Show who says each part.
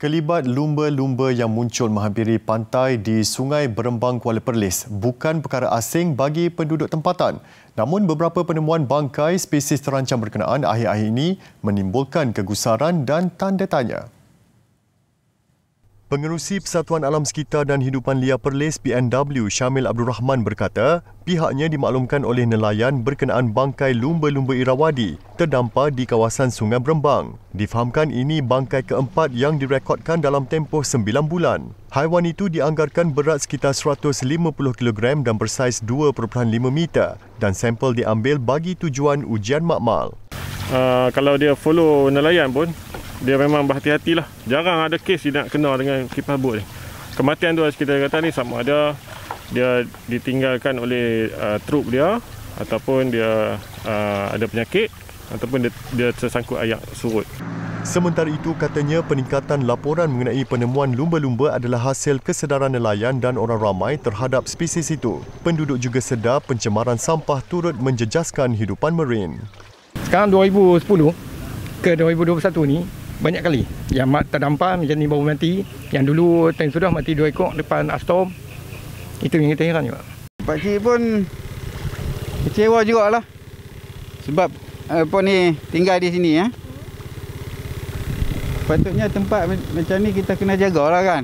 Speaker 1: Kelibat lumba-lumba yang muncul menghampiri pantai di Sungai Berembang Kuala Perlis bukan perkara asing bagi penduduk tempatan. Namun beberapa penemuan bangkai spesies terancam berkenaan akhir-akhir ini menimbulkan kegusaran dan tanda tanya. Pengerusi Persatuan Alam Sekitar dan Hidupan Liar Perlis PNW Syamil Abdul Rahman berkata, pihaknya dimaklumkan oleh nelayan berkenaan bangkai lumba-lumba Irawadi terdampar di kawasan Sungai Berembang. Difahamkan ini bangkai keempat yang direkodkan dalam tempoh 9 bulan. Haiwan itu dianggarkan berat sekitar 150 kg dan bersaiz 2.5 meter dan sampel diambil bagi tujuan ujian makmal.
Speaker 2: Uh, kalau dia follow nelayan pun dia memang berhati-hatilah. Jarang ada kes dia nak kena dengan kipas bot ni. Kematian tu kita kata ni sama ada dia ditinggalkan oleh uh, trup dia ataupun dia uh, ada penyakit ataupun dia, dia tersangkut ayak surut.
Speaker 1: Sementara itu katanya peningkatan laporan mengenai penemuan lumba-lumba adalah hasil kesedaran nelayan dan orang ramai terhadap spesies itu. Penduduk juga sedar pencemaran sampah turut menjejaskan hidupan marin.
Speaker 3: Sekarang 2010 ke 2021 ni banyak kali. Yang terdampar macam ni baru mati. Yang dulu time sudah mati dua ekor depan Astom itu yang kita heran juga.
Speaker 4: Pakcik pun kecewa juga lah sebab apa ni tinggal di sini ya. Patutnya tempat macam ni kita kena jaga lah kan.